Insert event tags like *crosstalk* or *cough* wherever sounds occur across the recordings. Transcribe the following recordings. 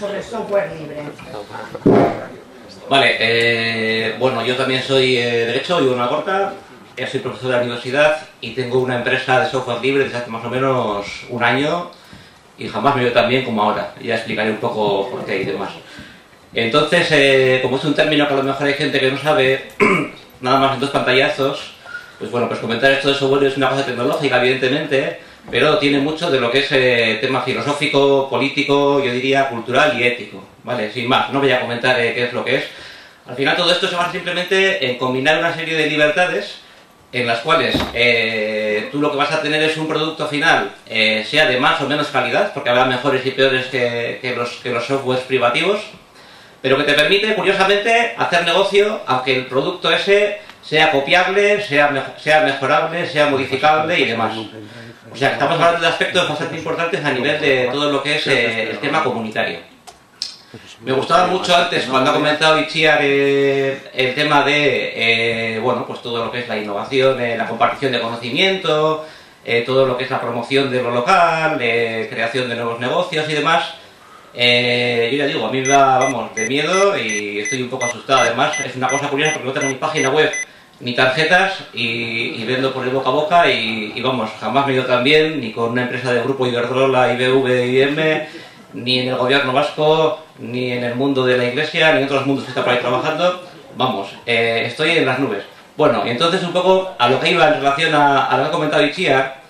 sobre software libre. Vale, eh, bueno, yo también soy eh, Derecho, vivo en corta, soy profesor de la universidad y tengo una empresa de software libre desde hace más o menos un año y jamás me veo tan bien como ahora. Ya explicaré un poco por qué y demás. Entonces, eh, como es un término que a lo mejor hay gente que no sabe, *clears throat* nada más en dos pantallazos, pues bueno, pues comentar esto de software es una cosa tecnológica, evidentemente, pero tiene mucho de lo que es eh, tema filosófico, político, yo diría cultural y ético, ¿vale? Sin más, no voy a comentar eh, qué es lo que es. Al final todo esto se basa simplemente en combinar una serie de libertades en las cuales eh, tú lo que vas a tener es un producto final, eh, sea de más o menos calidad, porque habrá mejores y peores que, que los, que los softwares privativos, pero que te permite, curiosamente, hacer negocio, aunque el producto ese sea copiable, sea, sea mejorable, sea modificable y demás. O sea, estamos hablando de aspectos bastante importantes a nivel de todo lo que es eh, el tema comunitario. Me gustaba mucho antes, cuando ha comentado Ichiar, eh, el tema de, eh, bueno, pues todo lo que es la innovación, eh, la compartición de conocimiento, todo lo que es la promoción de lo local, creación de nuevos negocios y demás. Eh, yo ya digo, a mí me da, vamos, de miedo y estoy un poco asustado. Además, es una cosa curiosa porque no tengo ni página web ni tarjetas y, y vendo por el boca a boca y, y vamos, jamás me he ido tan bien ni con una empresa de grupo Iberdrola, IBV, IBM, ni en el gobierno vasco, ni en el mundo de la iglesia, ni en otros mundos que está por ahí trabajando. Vamos, eh, estoy en las nubes. Bueno, entonces un poco a lo que iba en relación a, a lo que ha comentado Ichiar,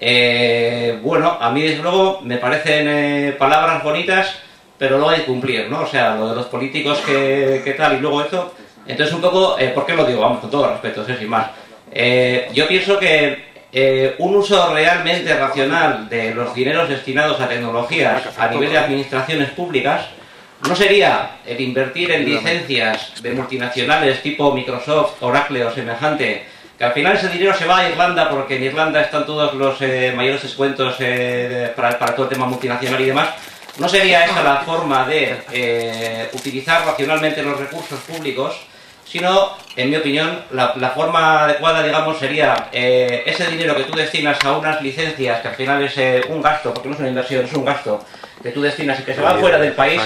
eh, bueno, a mí desde luego me parecen eh, palabras bonitas, pero luego hay que cumplir, ¿no? O sea, lo de los políticos que, que tal y luego esto. Entonces un poco, eh, ¿por qué lo digo? Vamos, con todo respeto, sé, sin más. Eh, yo pienso que eh, un uso realmente racional de los dineros destinados a tecnologías a nivel de administraciones públicas no sería el invertir en licencias de multinacionales tipo Microsoft, Oracle o semejante, que al final ese dinero se va a Irlanda porque en Irlanda están todos los eh, mayores descuentos eh, para, para todo el tema multinacional y demás. ¿No sería esa la forma de utilizar racionalmente los recursos públicos? Sino, en mi opinión, la, la forma adecuada, digamos, sería eh, ese dinero que tú destinas a unas licencias, que al final es eh, un gasto, porque no es una inversión, es un gasto, que tú destinas y que se va fuera del país,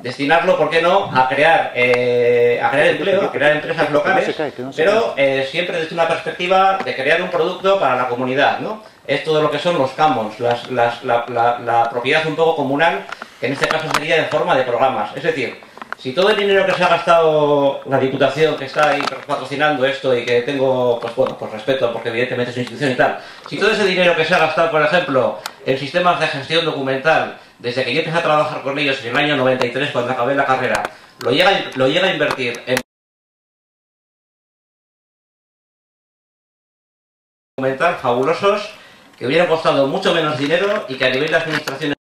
destinarlo, ¿por qué no?, a crear, eh, a crear empleo, a crear empresas locales, pero eh, siempre desde una perspectiva de crear un producto para la comunidad, ¿no? Es todo lo que son los commons, las- las- la, la- la propiedad un poco comunal, que en este caso sería en forma de programas. Es decir, si todo el dinero que se ha gastado la Diputación, que está ahí patrocinando esto y que tengo, pues bueno, pues respeto, porque evidentemente es una institución y tal, si todo ese dinero que se ha gastado, por ejemplo, en sistemas de gestión documental, desde que yo empecé a trabajar con ellos en el año 93, cuando acabé la carrera, lo llega, lo llega a invertir en documental fabulosos que hubieran costado mucho menos dinero y que a nivel de administración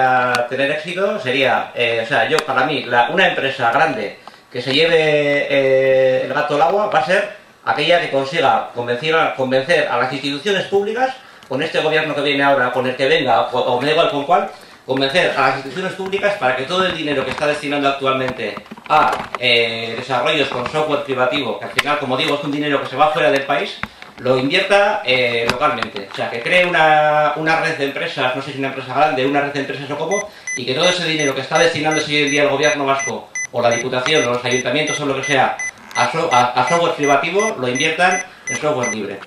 a tener éxito sería, eh, o sea, yo para mí, una empresa grande que se lleve eh, el gato al agua va a ser aquella que consiga convencer a, convencer a las instituciones públicas, con este gobierno que viene ahora, con el que venga, o, o me da igual con cuál, convencer a las instituciones públicas para que todo el dinero que está destinando actualmente a eh, desarrollos con software privativo, que al final, como digo, es un dinero que se va fuera del país, lo invierta eh, localmente. O sea, que cree una, una red de empresas, no sé si una empresa grande, una red de empresas o cómo, y que todo ese dinero que está destinándose hoy en día el gobierno vasco, o la diputación, o los ayuntamientos, o lo que sea, a, so- a- software privativo, lo inviertan en software libre.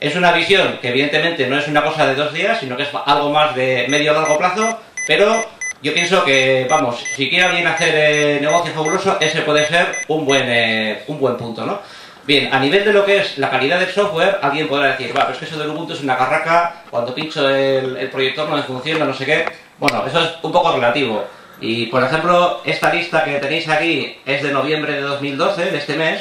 Es una visión que evidentemente no es una cosa de dos días, sino que es algo más de medio o largo plazo, pero yo pienso que, vamos, si quiere alguien hacer eh, negocio fabuloso, ese puede ser un buen, eh, un buen punto, ¿no? Bien, a nivel de lo que es la calidad del software, alguien podrá decir, va, pero es que eso del Ubuntu es una carraca, cuando pincho el, proyector no me funciona, no sé qué. Bueno, eso es un poco relativo. Y, por ejemplo, esta lista que tenéis aquí es de noviembre de 2012, de este mes,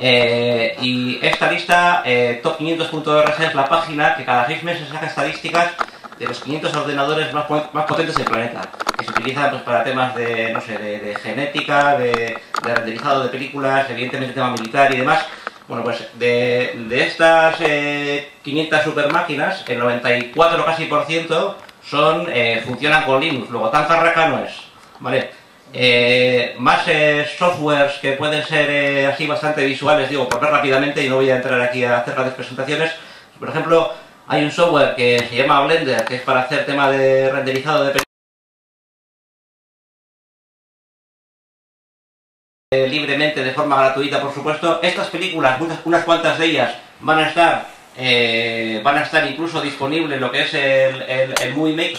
eh, y esta lista, eh, top500.org, es la página que cada seis meses saca estadísticas de los 500 ordenadores más, más potentes del planeta, que se utilizan pues, para temas de, no sé, de, genética, de, de renderizado de películas, evidentemente tema militar y demás. Bueno, pues de, de estas eh, 500 super máquinas, el 94 casi por ciento son eh, funcionan con Linux, luego tan carraca no es, ¿vale? Eh, más eh, softwares que pueden ser así bastante visuales, digo, por ver rápidamente y no voy a entrar aquí a hacer grandes presentaciones. Por ejemplo, hay un software que se llama Blender, que es para hacer tema de renderizado de libremente, de forma gratuita, por supuesto. Estas películas, unas, cuantas de ellas, van a estar eh, van a estar incluso disponibles lo que es el, el, el Movie Maker.